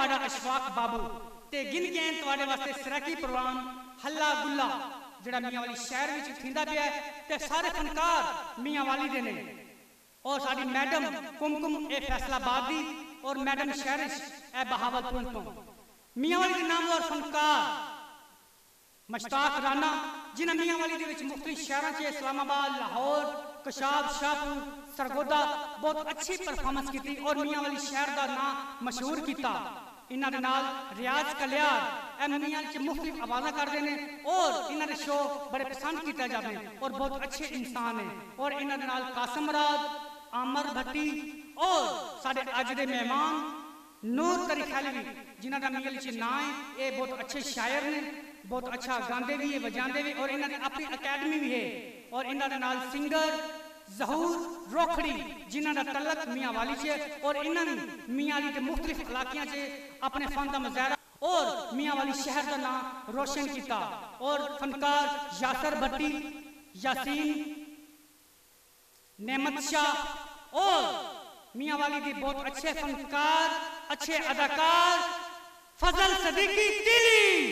ਤੁਹਾਡਾ ਅਸ਼ਫਾਕ ਬਾਬੂ ਤੇ ਗਿਣ ਕੇ ਆਏ ਤੁਹਾਡੇ ਵਾਸਤੇ ਸਰਾਕੀ ਪ੍ਰੋਗਰਾਮ ਹੱਲਾ ਗੁੱਲਾ ਜਿਹੜਾ ਮੀਆਂ ਵਾਲੀ ਸ਼ਹਿਰ ਵਿੱਚ ਥਿੰਦਾ ਪਿਆ ਹੈ ਤੇ ਸਾਰੇ ਫਨਕਾਰ ਮੀਆਂ ਵਾਲੀ ਦੇ ਨੇ ਔਰ ਸਾਡੀ ਮੈਡਮ ਕੁਮਕੁਮ ਇਹ ਫੈਸਲਾਬਾਦ ਦੀ ਔਰ ਮੈਡਮ ਸ਼ਹਿਰਿਸ਼ ਇਹ ਬਹਾਵਲਪੁਰ ਤੋਂ ਮੀਆਂ ਵਾਲੀ ਦੇ ਨਾਮ ਔਰ ਫਨਕਾਰ ਮਸ਼ਤਾਕ ਰਾਣਾ ਜਿਨ੍ਹਾਂ ਮੀਆਂ ਵਾਲੀ ਦੇ ਵਿੱਚ ਮੁਖਤਲਿਫ ਸ਼ਹਿਰਾਂ 'ਚ ਇਸਲਾਮਾਬਾਦ ਲਾਹੌਰ ਕਸ਼ਾਬ ਸ਼ਾਹਪੁਰ ਸਰਗੋਦਾ ਬਹੁਤ ਅੱਛੀ ਪਰਫਾਰਮੈਂਸ ਕੀਤੀ ਔਰ ਮੀਆਂ ਵਾਲੀ ਸ਼ਹਿਰ ਦਾ ਨਾਮ ਮਸ਼ਹੂਰ ਕੀਤਾ इन्होंने नाल रियाज कल्याण एम मियाँ के मुफ्ती हवाला कर और इन्होंने शो बड़े पसंद किया जाते हैं और बहुत अच्छे इंसान है। और इन्होंने नाल कासम राज अमर भट्टी, और साढ़े अज के मेहमान, नूर तरी खैलवी जिन्हों का मियल च ना है, ये बहुत अच्छे शायर ने बहुत अच्छा गाँव भी है बजाते भी और इन्होंने अपनी अकैडमी भी है। और इन्होंने नाल सिंगर जहूर, रोखड़ी, जिन्हों का तलक मियाँ वाली से और इन्होंने मियाँ वाली के मुख्तलिफ़ इलाकों से अपने फन का मुजाहरा और मियाँ वाली शहर का नाम रोशन किया और फनकार यासर भट्टी, यासीन, नेमत शाह और मियाँ वाली के बहुत अच्छे फनकार, अच्छे अदाकार, फजल सदीकी दिली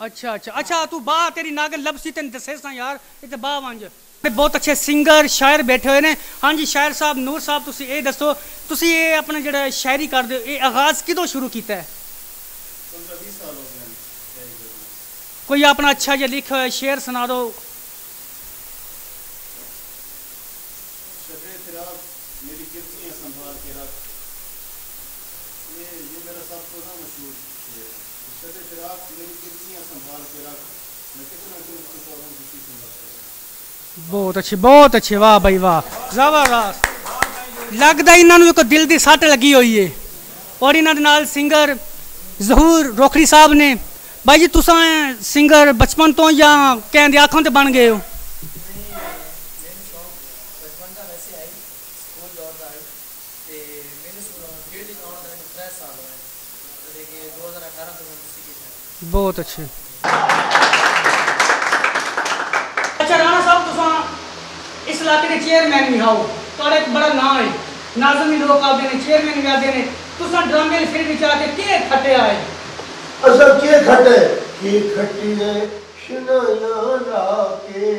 अच्छा अच्छा। अच्छा तू बा तेरी नागल लब सी तेन दसे सा यार। इत बा वंज बहुत अच्छे सिंगर शायर बैठे हुए ने। हाँ जी शायर साहब नूर साहब तुसी ए दसो तुसी ए अपना जेड़ा शायरी कर दे ए आगाज़ किदो शुरू कीता है? कोई अपना अच्छा जे लिख शेर सुना दो। ਬਹੁਤ ਅੱਛੇ ਬਹੁਤ ਅੱਛੇ ਵਾਹ ਬਈ ਵਾਹ ਜ਼ਬਰਦਸਤ ਲੱਗਦਾ ਇਹਨਾਂ ਨੂੰ ਇੱਕ ਦਿਲ ਦੀ ਸੱਟ ਲੱਗੀ ਹੋਈ ਏ ਔਰ ਇਹਨਾਂ ਦੇ ਨਾਲ ਸਿੰਗਰ ਜ਼ਹੂਰ ਰੋਖੜੀ ਸਾਹਿਬ ਨੇ ਬਾਈ ਜੀ ਤੁਸੀਂ ਸਿੰਗਰ ਬਚਪਨ ਤੋਂ ਜਾਂ ਕਹਿੰਦੇ ਆਖਾਂ ਤੇ ਬਣ ਗਏ ਹੋ ਬਚਪਨ ਦਾ इलाके के चेयरमैन भी आओ। थोड़ा एक बड़ा नाम है। नाजमी लोग आ देने चेयरमैन भी आ देने तुसा ड्रामे फिर भी जाके के खटे आए? असल के खटे के खटी है सुनाया के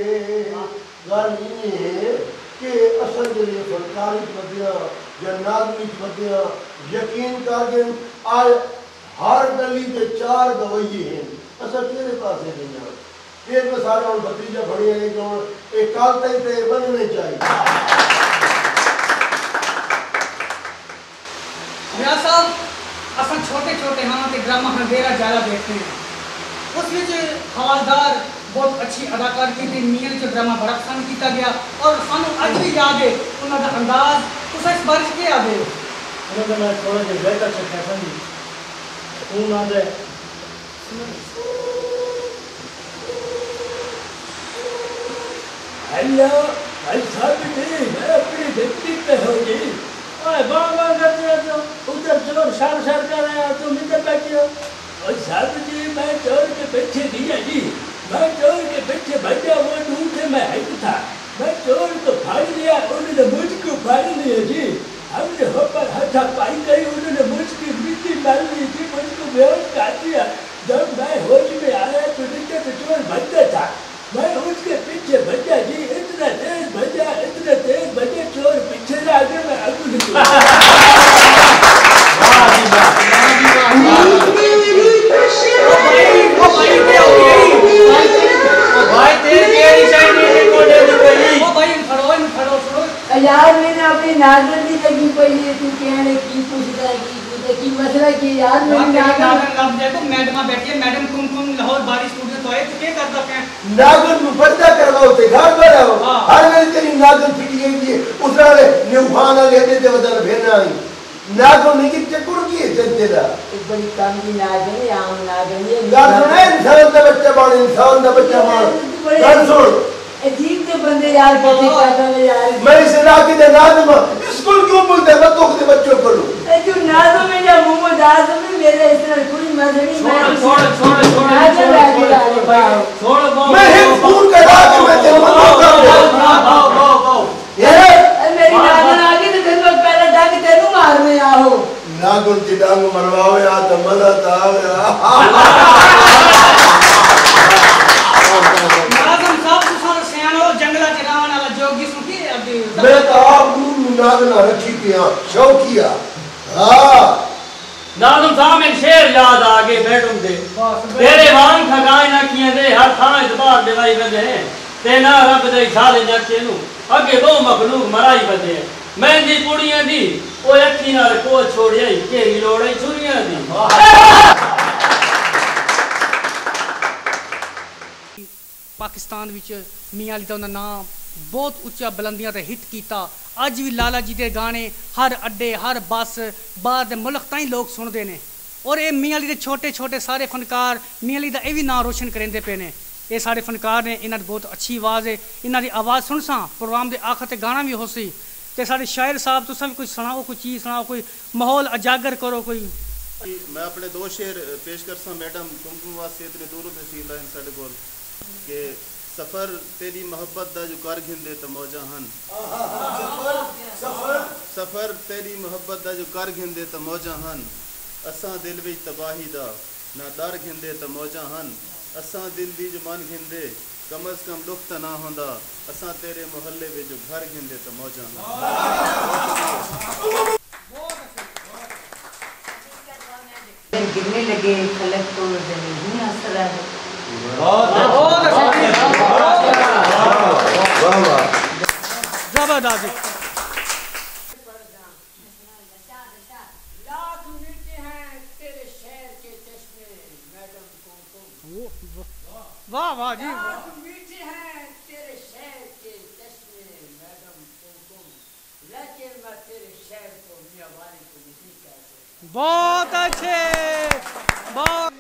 गाली है कि असल जे फनकार बदिया या नादमी बदिया यकीन कर दे आज हर गली के चार गवैये हैं। असल तेरे पास है फिर में सारे हम भतीजा बनी है कि एक काल तक तो बनने चाहिए। साहब असल छोटे छोटे हम ते ड्रामा हंडेरा ज़्यादा देखते हैं। उसमें जो हवालदार बहुत अच्छी अदाकारी थी मीर जो ड्रामा बड़ा पसंद किया गया और सू अज भी याद है उन्होंने अंदाज उस इस बारिश के याद है? उन्होंने तो मैं थोड़ा जो बेहतर सकता समझी खून आ जाए अल्लाह भाई साहब जी मैं अपनी ज़िंदगी पे होगी। ओए वाह वाह करते हो तुम उधर चोर शार शार कर रहे हो, तुम इधर बैठे हो। और साहब जी, मैं चोर के पीछे नहीं है जी। मैं चोर के पीछे भजा हुआ ನಾಗನ್ ಸಿಟಿಗೆ ಉಸಿರಾಳ ನೀವು ಹಾನ ಎದ್ದಿದ್ದೆ ಅದರ ಭೇನಾಯಿ ನಾಗವನಿಗೆ ಚಕುರುಗಿ ಚಂದಿಲ್ಲ बड़ी कम की नागन या हम नागन ये नागन है इंसान ना बच्चा बाल इंसान ना बच्चा बाल कंसोल अजीब बंदे यार कैसे कहता है यार। मैं इस इलाके के नाजम स्कूल क्यों बोलते मैं तो के बच्चों को लूँ ए, तू नाजो में या मुँह में दाजो में मेरे इस तरह कोई मज़े नहीं मैं छोड़ छोड़ छोड़ छोड़ छोड़ मैं हिंद खून करा के मैं तेरे को कर दे बाओ बाओ बाओ ये मेरी नागन आगे तो तेरे को पहले डांग तेनू मार में आओ नागुन की डांग मरवाओ या तो मदद आवे नागन साहब तुसां सियाणो जंगला च रहण वाला जोगी सुखी मैं तो आप नाद ना रखी पिया शौकिया। हाँ। नादम साहब में शेर याद आ गए मैडम दे। तेरे वांग थकाए ना किए दे हर थां इतबार दिवाई बदे ते ना रब दे इशारे ना केनु अगे दो मखलूक मराई बदे मैं दी पुड़ियाँ दी ओ अखी नाल को छोड़िया केरी लोड़ई छुरियाँ दी। पाकिस्तान विच मियाँ अली ना नाम ਬਹੁਤ ਉੱਚਾ ਬੁਲੰਦੀਆਂ ਤੇ ਹਿੱਟ ਕੀਤਾ ਅੱਜ ਵੀ ਲਾਲਾ ਜੀ ਦੇ ਗਾਣੇ ਹਰ ਅੱਡੇ ਹਰ ਬੱਸ ਬਾਹਰ ਦੇ ਮੁਲਕ ਤਾਈਂ ਲੋਕ ਸੁਣਦੇ ਨੇ ਔਰ ਇਹ ਮੀਆਂ ਅਲੀ ਦੇ ਛੋਟੇ ਛੋਟੇ ਸਾਰੇ ਫਨਕਾਰ ਮੀਆਂ ਅਲੀ ਦਾ ਇਹ ਵੀ ਨਾਮ ਰੋਸ਼ਨ ਕਰਿੰਦੇ ਪਏ ਨੇ ਇਹ ਸਾਰੇ ਫਨਕਾਰ ਨੇ ਇਹਨਾਂ ਦੀ ਬਹੁਤ ਅੱਛੀ ਆਵਾਜ਼ ਹੈ ਇਹਨਾਂ ਦੀ ਆਵਾਜ਼ ਸੁਣ ਸਾਂ ਪ੍ਰੋਗਰਾਮ ਦੇ ਆਖਰ ਤੇ ਗਾਣਾ ਵੀ ਹੋਸੀ ਤੇ ਸਾਡੇ ਸ਼ਾਇਰ ਸਾਹਿਬ ਤੁਸੀਂ ਵੀ ਕੁਝ ਸੁਣਾਓ ਕੋਈ ਚੀਜ਼ ਸੁਣਾਓ ਕੋਈ ਮਾਹੌਲ ਉਜਾਗਰ ਕਰੋ ਕੋਈ ਮੈਂ ਆਪਣੇ ਦੋ ਸ਼ੇਰ ਅ, ਪੇਸ਼ ਕਰਸਾਂ ਮੈਡਮ ਕੁਮਕੁਮ ਵਾਸਤੇ ਇਤਨੇ ਦੂਰੋਂ ਤਸ਼ਰੀਫ ਲਾਇਨ ਸਾਡੇ ਕੋਲ ਕਿ सफ़र, तेरी मोहब्बत दा जो कारगिल दे तो मौजा हन। सफ़र सफ़र सफ़र तेरी मोहब्बत दा जो कारगिल दे तो मौजा हन। असा दिल विच तबाही दा, ना नादार घिंदे तो मौजा हन। असा दिल दी ज़ुबान घिंदे कम से कम दुख तो ना होंदा। असा तेरे मोहल्ले विच जो घर घिंदे तो मौजा गिरने लगे फलक को ज़मीन असर है। ज़बरदस्त वाह वाह जी मीठे हैं तेरे शहर के चश्मे मैडम कुमकुम लेकिन मैं तेरे शहर को मियाँ को नहीं कह सकता बहुत अच्छे, बहुत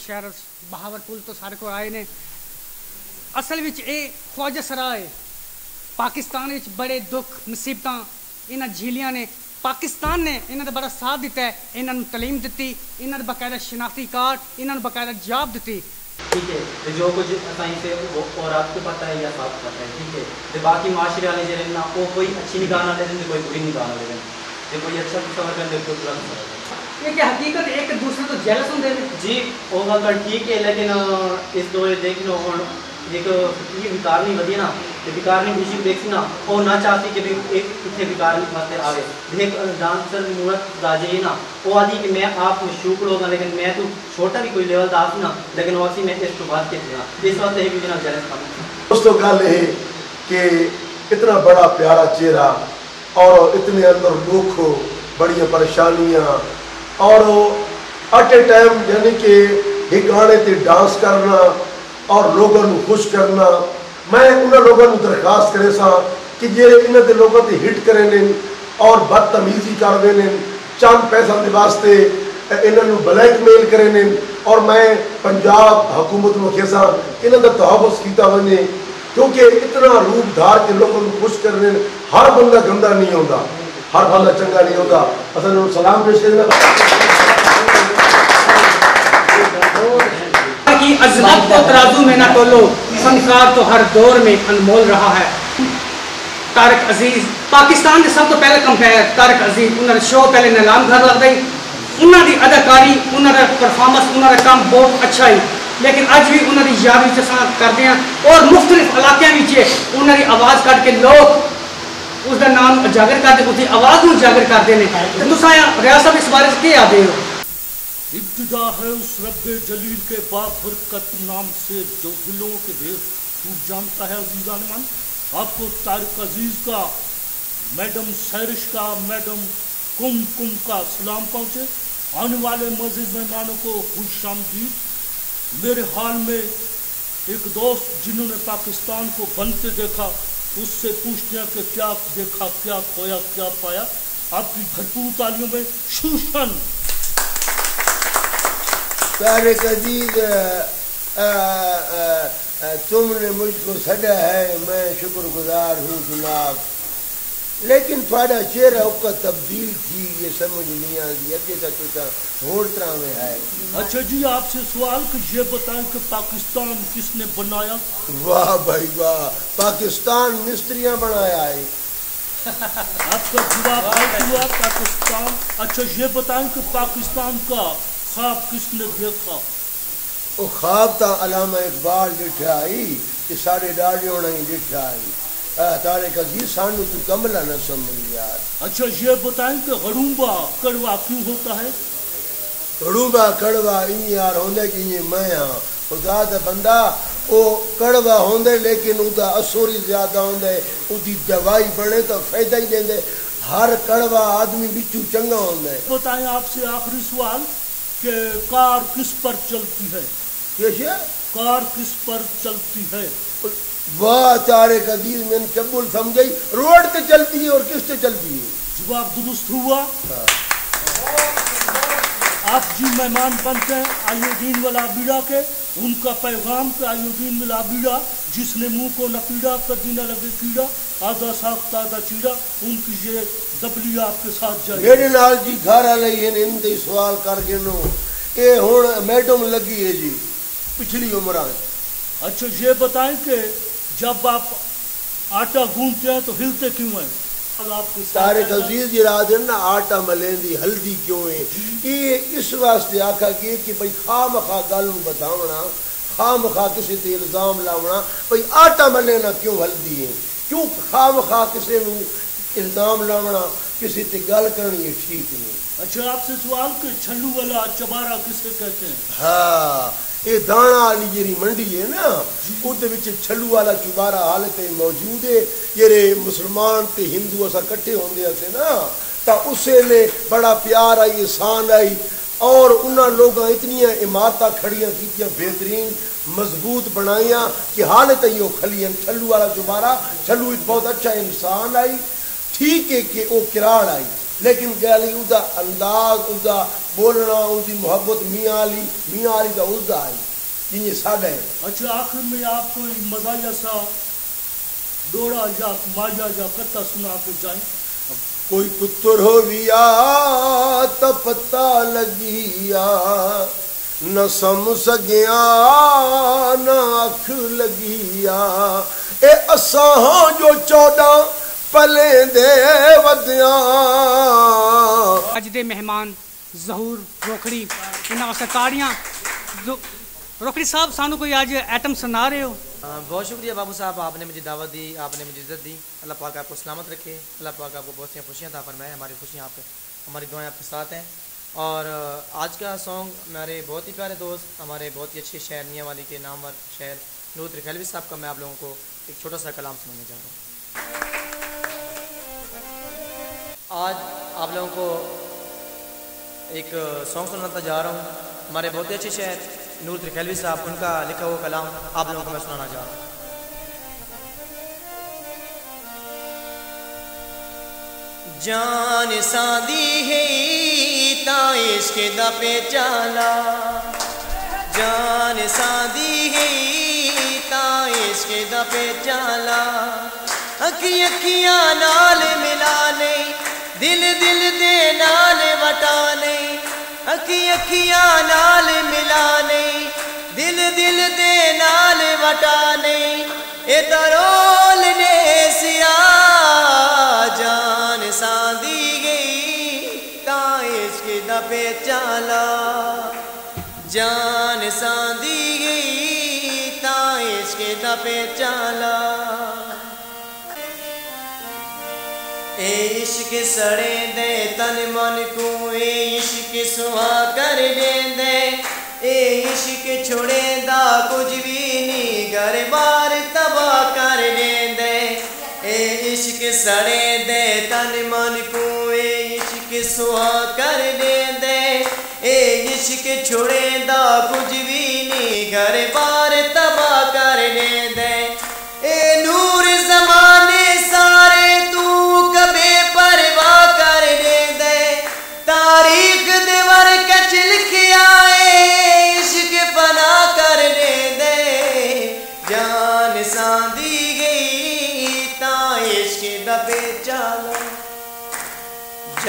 ਸ਼ਹਿਰ ਬਹਾਵਲਪੁਰ ਤੋਂ ਸਾਰੇ ਕੋ ਆਏ ਨੇ ਅਸਲ ਵਿੱਚ ਇਹ ਖਵਾਜਾ ਸਰਾਏ ਪਾਕਿਸਤਾਨ ਵਿੱਚ ਬੜੇ ਦੁੱਖ ਮੁਸੀਬਤਾਂ ਇਹਨਾਂ ਝੀਲੀਆਂ ਨੇ ਪਾਕਿਸਤਾਨ ਨੇ ਇਹਨਾਂ ਦਾ ਬੜਾ ਸਾਥ ਦਿੱਤਾ ਹੈ ਇਹਨਾਂ ਨੂੰ ਤਾਲੀਮ ਦਿੱਤੀ ਇਹਨਾਂ ਨੂੰ ਬਕਾਇਦਾ ਸ਼ਨਾਖਤੀ ਕਾਰਡ ਇਹਨਾਂ ਨੂੰ ਬਕਾਇਦਾ ਜਾਬ ਦਿੱਤੀ ठीक है तो जो कुछ असाई से वो और आपको पता है या साफ पता है ठीक है तो बाकी माशरे वाले जेरे ना वो कोई अच्छी निगाह ना लेते कोई बुरी निगाह ना लेते जो कोई अच्छा सफर करते कोई बुरा सफर ये क्या हकीकत एक दूसरे तो जेलस होंगे जी होगा कर ठीक है लेकिन इस दौरे देख लो हूँ एक विकार नहीं वधी ना विकार नहीं खुशी देख ना और ना चाहती कि एक इतने विकार वास्ते आवे देख डांसर मूरत राजे ना वो आदि कि मैं आप मशूक लोग लेकिन मैं तो छोटा भी कोई लेवल दास ना लेकिन वासी मैं इस तो बात के इस वास्ते भी जना जेलस पा दोस्तों गल है कि इतना बड़ा प्यारा चेहरा और इतने अंदर दुख बड़ी परेशानियाँ और अट ए टाइम यानी कि एक गाने ते डांस करना और लोगों को खुश करना। मैं उन्होंने लोगों को दरखास्त करे सा कि जे इन्हों के लोगों ते हिट करे ने और बदतमीजी करते हैं चंद पैसा के वास्ते इन्हों ब्लैकमेल करे ने और मैं पंजाब हुकूमत को कैसा इन्हों का तहफुज किया वने क्योंकि इतना रूप धार के लोगों को खुश करने हर बंदा गंदा नहीं होता। हर बंदा चंगा नहीं होता। असल सलाम पेश करना कि अजमत को तराजू में ना तोलो, फनकार तो हर दौर में अनमोल रहा है। तारक अज़ीज़, पाकिस्तान के सब तो पहले कंपेयर तारक अज़ीज़, उन्होंने शो पहले नीलाम घर लग गई उन्होंने अदाकारी, उन्होंने परफॉर्मेंस उन्होंने काम बहुत अच्छा ही। लेकिन अज भी उन्होंने याद करते हैं और मुख्तलिफ़ इलाकों उन्होंने आवाज़ कट के लोग उसका नाम उजागर करते उसकी आवाज़ उजागर करते हैं तो तुम रियाज साहब इस बारे में क्या आदे हो? इब्तदा है उस रब जलील के बाबरकत नाम से जो दिलों के भेद तू जानता है अजीजान मन आपको तारिक अज़ीज़ का, मैडम सैरिश का, मैडम कुम कुम का सलाम पहुँचे। आने वाले मस्जिद मेहमानों को खुश आमदीद। मेरे हाल में एक दोस्त जिन्होंने पाकिस्तान को बनते देखा उससे पूछते हैं कि क्या देखा क्या खोया क्या पाया? आपकी भरपूर तालियों में शोषण। प्यारे अ, तुमने मुझको सजा है। मैं शुक्रगुजार हूँ जनाब लेकिन थोड़ा चेहरा उसका तब्दील थी ये समझ नहीं आती। अगे तक तुझा होर तरह में है। अच्छा जी आपसे सवाल कि ये बताएँ कि पाकिस्तान किसने बनाया? वाह भाई वाह पाकिस्तान मिस्त्रियाँ बनाया है। आपका जवाब हुआ पाकिस्तान। अच्छा ये बताएँ कि पाकिस्तान का ख्वाब किसने देखा? वो ख्वाब था अलामा इकबाल डिठा आई कि साढ़े डाले होना ही डिठा आई। अ, तारिक अज़ीज़ सानू तू कमला न समझ यार। अच्छा ये बताएँ कि गड़ूबा कड़वा क्यों होता है? कड़ूबा कड़वा इन यार होंदे कि ये मैं हाँ। खुदा दा बंदा ओ कड़वा होंदे लेकिन उदा असर ज़्यादा होंदे। उदी दवाई बने तो फ़ायदा ही देंदे। हर कड़वा आदमी बिचू चंगा होंदे। बताएँ आपसे आखिरी सवाल कि कार किस पर चलती है? कैसे कार किस पर चलती है? तारिक अज़ीज़ मैंने चब्बुल समझी रोड पे चलती है और किस पे चलती है? जवाब दुरुस्त हुआ आप जी मेहमान बनते हैं आयोदीन वाला बीड़ा के उनका पैगाम के आयोदीन वाला बीड़ा जिसने मुँह को न पीड़ा कभी न लगे कीड़ा आधा साख आधा चीड़ा उनकी ये दबली आपके साथ जाए मेरे नाल जी घर वाले इन इनते सवाल करके नो। ये हुन मैडम लगी है जी पिछली उम्र अच्छा ये बताएँ कि जब आप आटा गूंथते हैं तो हिलते क्यों हैं। तजीज ना आटा मलेंदी हल्दी क्यों है? ये इस वास्ते आखा गया कि भाई खाम खा गल बतावना खाम खा किसी ते इल्ज़ाम लावना भाई आटा मलेना क्यों हल्दी है? क्यों खाम खा किसी नु इल्ज़ाम लावना किसी ते गल करनी है ठीक नहीं? अच्छा आपसे सवाल कि छल्लू वाला चबारा किसे कहते हैं? हाँ ये दाना वाली जेरी मंडी है ना ਉਹਦੇ ਵਿੱਚ ਛੱਲੂ ਵਾਲਾ ਚੁਬਾਰਾ ਹਾਲੇ ਤੇ ਮੌਜੂਦ ਹੈ ਜਿਹੜੇ ਮੁਸਲਮਾਨ ਤੇ ਹਿੰਦੂ ਅਸਾਂ ਇਕੱਠੇ ਹੁੰਦੇ ਅਸੇ ਨਾ ਤਾਂ ਉਸੇ ਨੇ ਬੜਾ ਪਿਆਰ ਆਈ ਇਹਸਾਨ ਆਈ ਔਰ ਉਹਨਾਂ ਲੋਕਾਂ ਇਤਨੀਆਂ ਇਮਾਰਤਾਂ ਖੜੀਆਂ ਕੀਤੀਆਂ ਬਿਹਤਰੀਨ ਮਜ਼ਬੂਤ ਬਣਾਈਆਂ ਕਿ ਹਾਲੇ ਤੇ ਉਹ ਖਲੀਆਂ ਛੱਲੂ ਵਾਲਾ ਚੁਬਾਰਾ ਛੱਲੂ ਇੱਕ ਬਹੁਤ ਅੱਛਾ ਇਨਸਾਨ ਆਈ ਠੀਕ ਹੈ ਕਿ ਉਹ ਕਿਰਾੜ ਆਈ लेकिन गैली अंदाज उसका बोलना उसकी मोहब्बत मियाँ अली मियाँ अली का आई जिन्हें साढ़ा अच्छा आखिर में आपको एक मज़ा जैसा डोड़ा या माजा या कत्ता सुना के जाए? कोई पुत्र हो विया तो पता लगिया न सम सगिया न अख लगिया। ए असा जो चौदह पले दे वदिया ਅੱਜ ਦੇ ਮਹਿਮਾਨ ਜ਼ਹੂਰ ਰੋਖੜੀ ਇਹਨਾਂ ਵਾਸਤੇ ਤਾੜੀਆਂ ਜੋ- ਰੋਖੜੀ ਸਾਹਿਬ ਸਾਨੂੰ ਕੋਈ ਅੱਜ ਐਟਮ ਸੁਣਾ ਰਹੇ ਹੋ हाँ, बहुत शुक्रिया बाबू साहब आपने मुझे दावत दी आपने मुझे इज्जत दी अल्लाह पाक आपको सलामत रखे अल्लाह पाक आपको बहुत सी खुशियाँ था फरमाए हमारी खुशियाँ आप हमारी दुआएं आपके साथ हैं और अ, आज का सॉन्ग हमारे बहुत ही प्यारे दोस्त हमारे बहुत ही अच्छे शहर मियाँ वाली के नामवर शहर नूत रिखलवी साहब का मैं आप लोगों को एक छोटा सा कलाम सुनाने जा रहा हूँ आज आप लोगों को एक सॉन्ग सुनाता जा रहा हूँ। हमारे बहुत ही अच्छे शहर, नूर त्रिखलवी साहब, उनका लिखा हुआ कलाम आप लोगों को मैं सुनाना चाह रहा हूँ। जान सादी है ताइश के दपे चाला जान सादी है ताइश के दपे चाला अखी अखियाँ नाल मिलाने दिल दिल दे नाल वटाने, अखी अखियाँ नाल मिलाने। दिल दिल दे नाल वटाने ए तरोल ने सिया जान सादी गई ताइश के दपे चाला जान सादी गई ताइश के दपे चाला ए इश्क सड़े दे, तन मन को ए इश्क सुहा कर दे ए इश्क छोड़े दा कुछ भी नहीं घर बार तबाह कर दे दे ए इश्क सड़े दे, तन मन को ए इश्क सुहा कर दे दे ए इश्क छोड़े दा कुछ भी नहीं घर बार तबाह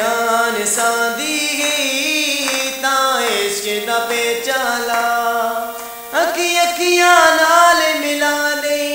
जान सादी गई ता इश्क दबे चाला। अखी अखियाँ नाल मिलाने दिल